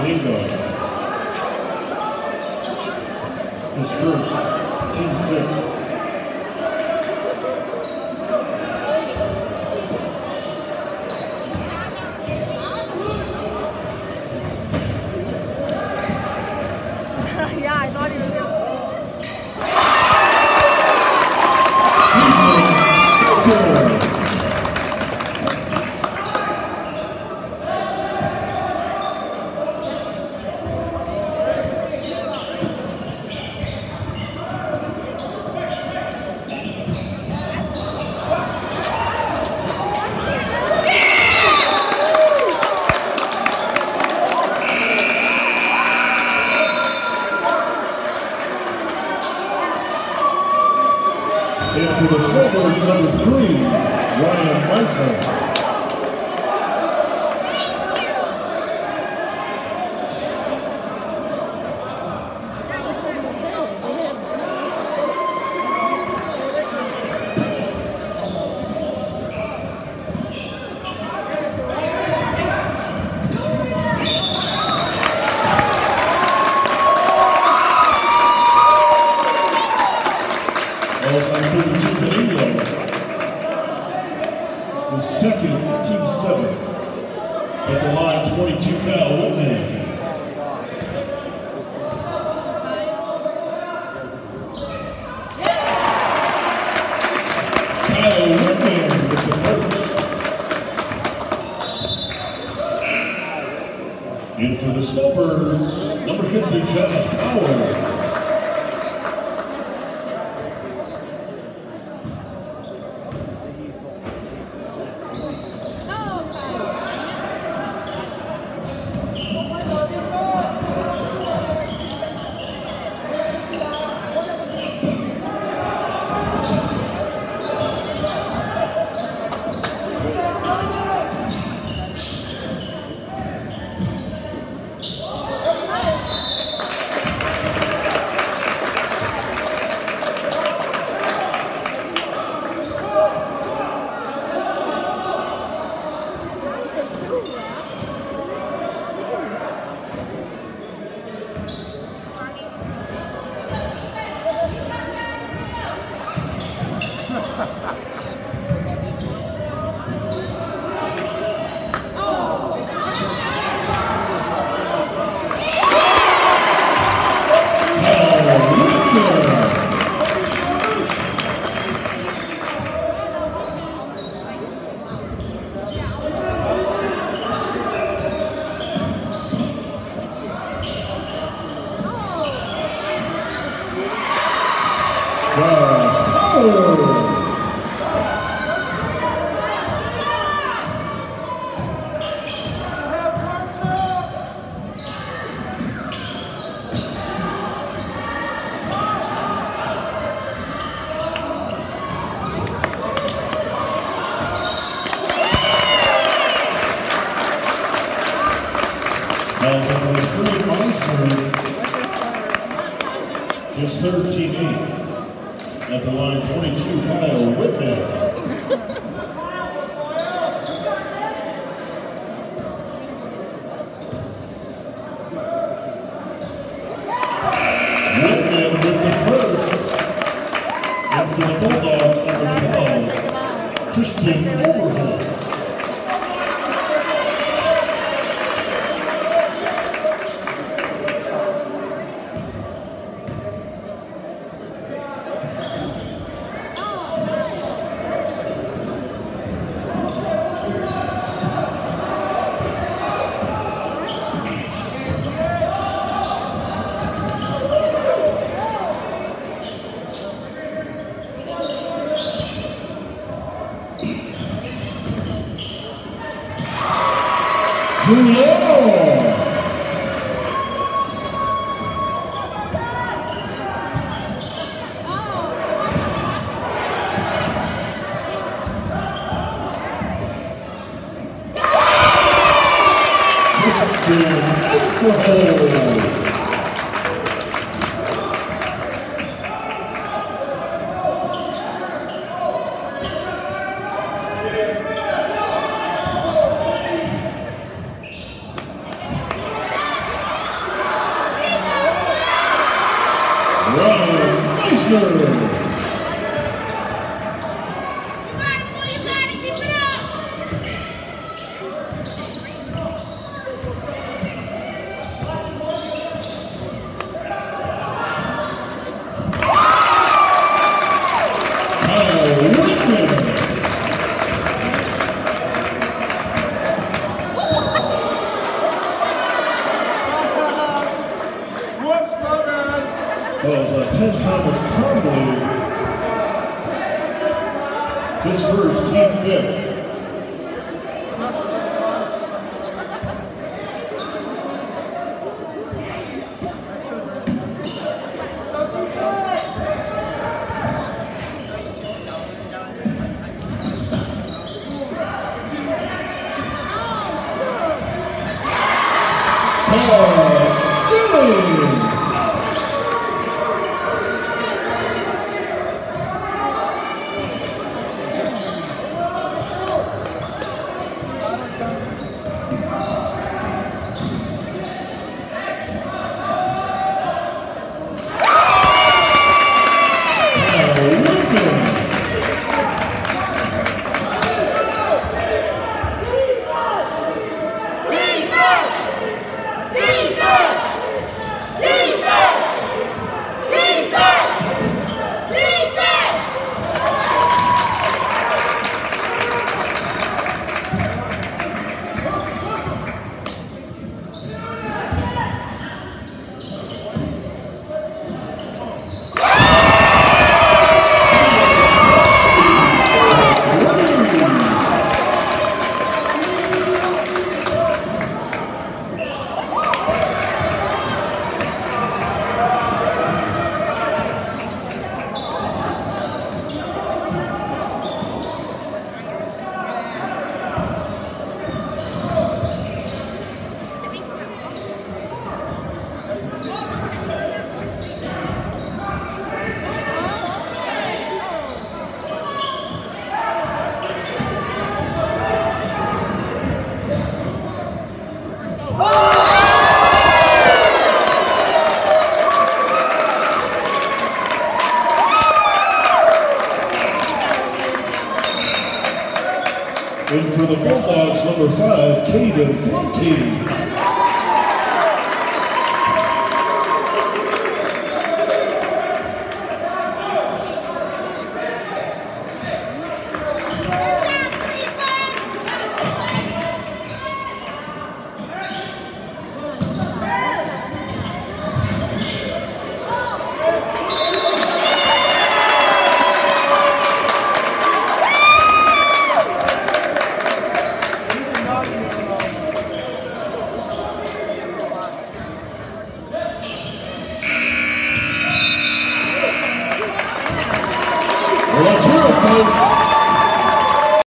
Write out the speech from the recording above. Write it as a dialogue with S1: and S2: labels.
S1: Domingo. His first, team six.
S2: yeah, I thought he was.
S1: And for the Snowbirds, number three, Ryan Meisner. The second, team seven. At the line, 22, Kyle Whitman. Kyle with the first. And for the Snowbirds, number 50, Josh Powell. His third team eight. At the line, 22, Kyle Whitman. Julio. Christian. Robert Meisner. His first, team fifth. Paul And for the Bulldogs, number five, Caden Blumke.